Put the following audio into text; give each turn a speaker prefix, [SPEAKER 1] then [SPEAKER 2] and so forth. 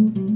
[SPEAKER 1] Mm-hmm.